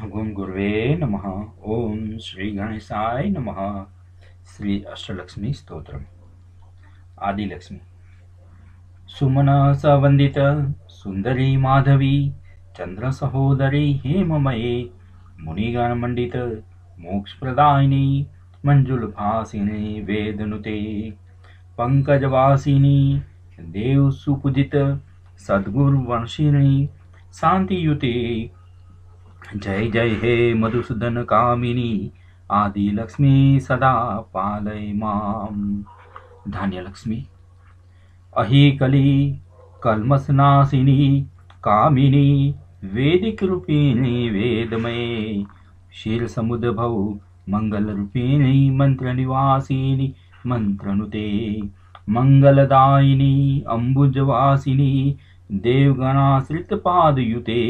ओम गुरुवे नमः। ओम श्री गणेशाय नमः। श्री अष्टलक्ष्मी स्तोत्रम। आदि लक्ष्मी सुमन सवंदित सुंदरी माधवी, चंद्र सहोदरी हेममये, मुनिगण मंडित, मोक्ष प्रदायिनी, मंजुल भासिनी, वेदनुते पंकजवासिनी देव सुपूजित शांतियुते जय जय हे मधुसूदन कामिनी आदिलक्ष्मी सदा पालय माम। अहि कली कलमसनाशिनी कामिनी वेदिकरूपिणी वेदमये शीलसमुद्भौ मङ्गलरूपिणी मन्त्रनिवासिनि मन्त्रनुते मङ्गलदायिनी अम्बुजवासिनी देवगणाश्रितपादयुते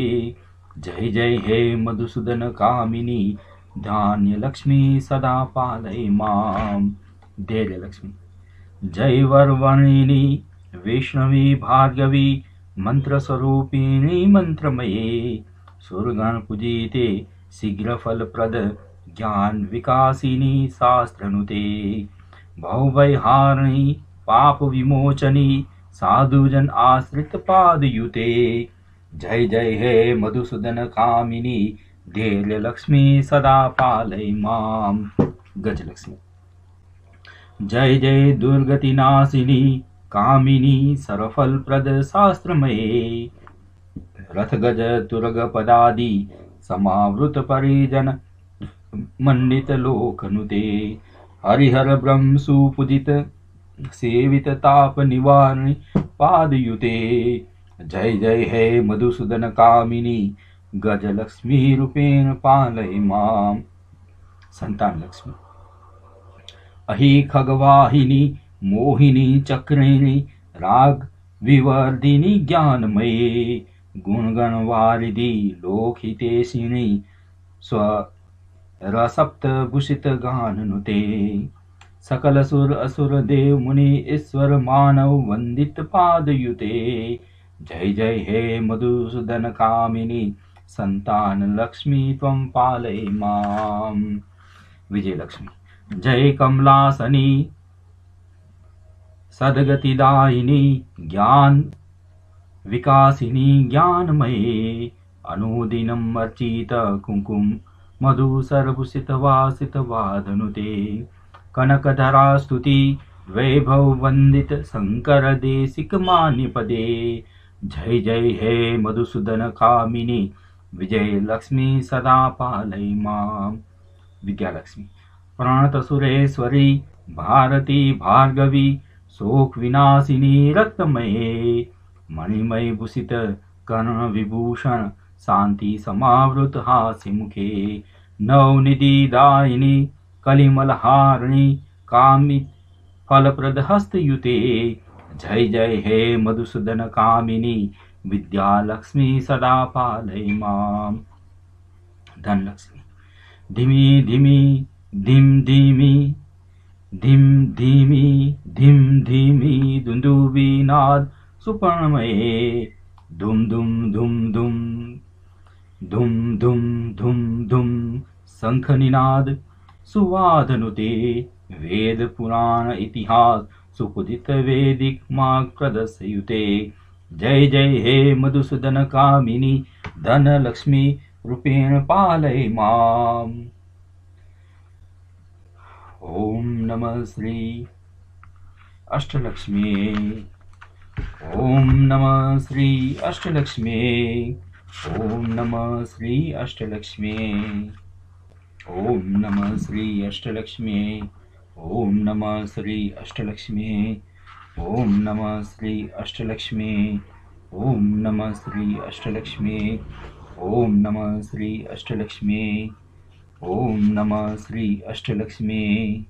जय जय हे मधुसूदन कामिनी, धान्य लक्ष्मी सदा पालय माम धैर्य लक्ष्मी। जय वर्वणिनी वैष्णवी भार्गवी मंत्र स्वरूपिणी मंत्रमये। सुरगण पूजिते शीघ्र फलप्रद ज्ञान विकासिनी शास्त्रनुते। भवभयहारिणी पाप विमोचनी साधुजन आश्रित पादयुते। जय जय हे मधुसूदन कामिनी धैर्य लक्ष्मी सदा पालय माम। गजलक्ष्मी जय जय दुर्गति नाशिनी, कामिनी सरफल प्रद शास्त्रमये। रथ गज तुर्ग पदादि, समावृत परिजन मंडित लोकनुते। हरिहर ब्रह्म सुपूजित, सेवित ताप निवारण पादयुते। जय जय हे मधुसूदन कामिनी, गजलक्ष्मी रूपेण पालय माम। संतान लक्ष्मी। अहि खगवाहिनी, मोहिनी, चक्रिणी, राग विवर्धिनी, ज्ञानमये गुणगणवारिधि लोकहितेशिनी स्व रसप्तभूषित गाननुते। सकल सुर असुर देव मुनि, ईश्वर मानव वंदित पादयुते। जय जय हे मधुसूदन कामिनी, संतान लक्ष्मी त्वं पालय माम विजय लक्ष्मी जय कमलासनी, सद्गतिदायिनी, ज्ञान विकासिनी, ज्ञानमये अनुदिनम् अर्चित कुङ्कुम मधु सर्वसित वासित वादनुते कनकधरा स्तुति वैभव वन्दित शङ्कर देशिक मान्यपदे जय जय हे मधुसूदन कामिनी। विजय लक्ष्मी सदा पालय माम विद्यालक्ष्मी प्रणत सुरेश्वरी, भारती भार्गवी, शोक विनाशिनी रत्नमये मणिमय भूषित कर्ण विभूषण, शांति समावृत हास्य मुखे। नवनिधि दायिनी कलिमलहारिणी कामित फलप्रद हस्तयुते जय जय हे मधुसूदन कामिनी, विद्या लक्ष्मी सदा पालय माम धन लक्ष्मी। धिमी धिमी, धिम धीमी धिम धीमी धिम धीमी दुन्दुबीनाद सुपर्णमये। धुम धुम धुम धुम धुम धुम धुम धुम शङ्खनिनाद सुवादनुते वेद पुराण इतिहास सुपुदितवेदिक्माक्रदसयुते जय जय हे मधुसूदन कामिनी धन लक्ष्मी रूपेण पालय माम। ओम नमः श्री अष्टलक्ष्मी। ओम नमः श्री अष्टलक्ष्मी। ओम नमः श्री अष्टलक्ष्मी। ओम नमः श्री अष्टलक्ष्मी। ओम नमः श्री अष्टलक्ष्मी। ओम नमः श्री अष्टलक्ष्मी। ओम नमः श्री अष्टलक्ष्मी। ओम नमः श्री अष्टलक्ष्मी। ओम नमः श्री अष्टलक्ष्मी।